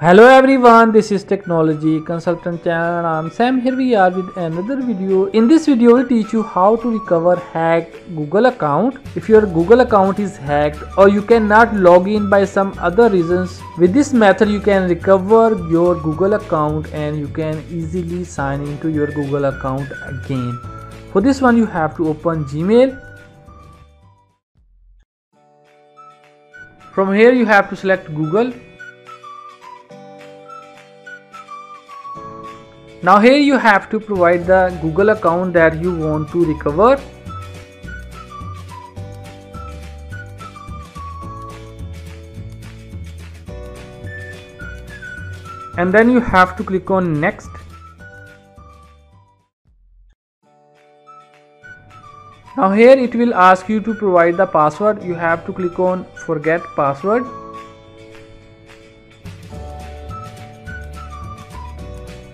Hello everyone, this is Technology Consultant channel. I'm Sam. Here we are with another video. In this video, we'll teach you how to recover hacked Google account. If your Google account is hacked or you cannot log in by some other reasons, with this method you can recover your Google account and you can easily sign into your Google account again. For this one, you have to open Gmail. From here, you have to select Google Now here you have to provide the Google account that you want to recover. And then you have to click on next. Now here it will ask you to provide the password. You have to click on forget password.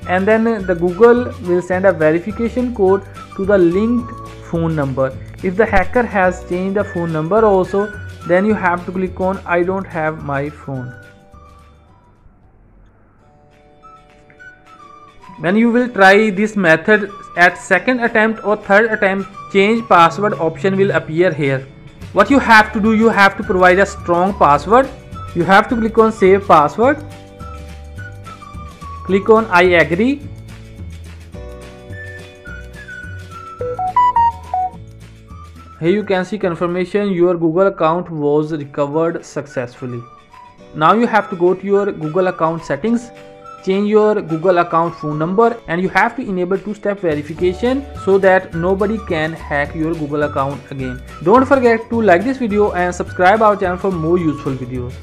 And then the Google will send a verification code to the linked phone number. If the hacker has changed the phone number also then you have to click on I don't have my phone. When you will try this method at second attempt or third attempt change password option will appear here. What you have to do you have to provide a strong password. You have to click on save password click on I agree here you can see confirmation your Google account was recovered successfully now you have to go to your Google account settings change your Google account phone number and you have to enable two-step verification so that nobody can hack your Google account again. Don't forget to like this video and subscribe our channel for more useful videos.